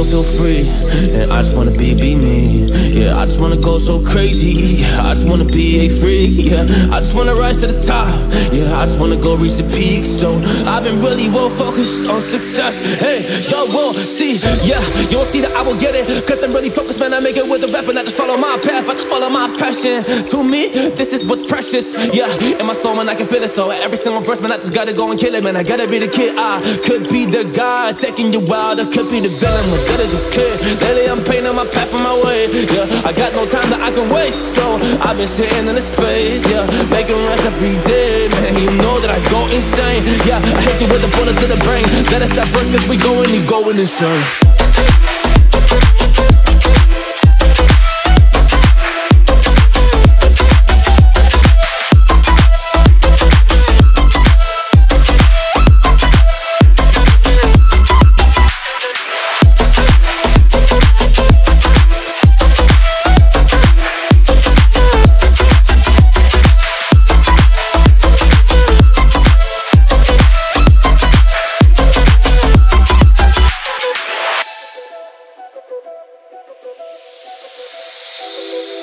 wanna feel, free. And I just wanna be, be me. Yeah, I just wanna go so crazy. I just wanna be a freak. Yeah, I just wanna rise to the top. Yeah, I just wanna go reach the peak. So I've been really well focused on success. Hey, y'all will see. Yeah, you will see that I will get it. Cause I'm really focused, I make it with rap and I just follow my path. I just follow my passion. To me, this is what's precious. Yeah, in my soul, man, I can feel it. So every single verse, man, I just gotta go and kill it, man. I gotta be the kid. I could be the guy taking you wild. I could be the villain. What good as a kid? Lately, I'm painting my path on my way. Yeah, I got no time that I can waste. So I've been sitting in the space. Yeah, making rest every day, man. You know that I go insane. Yeah, I hit you with a bullet to the brain. Let us stop first, we going, you going insane.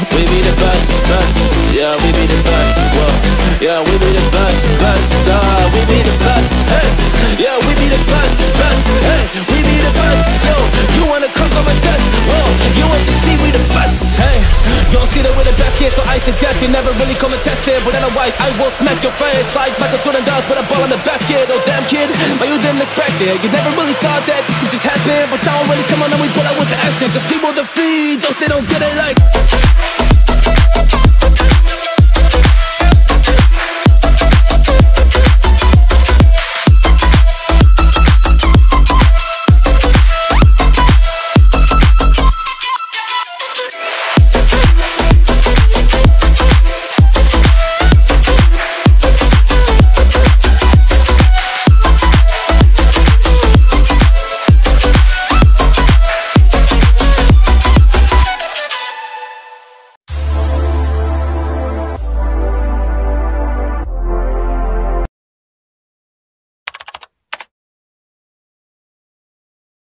We be the best, best Yeah, we be the best, whoa. Yeah, we be the best, best uh, We be the best, hey Yeah, we be the best, best Hey, we be the best, yo You wanna come come and test, whoa You want to see we the best, hey you don't see that we're the best kid, so I suggest you never really come and test it. But otherwise, I will smack your face like Michael Jordan does with a ball in the basket. Oh damn kid, but you didn't expect it. You never really thought that this could just happen, but now I'm really come on and we pull out with the action. Cause people defeat those they don't get it like.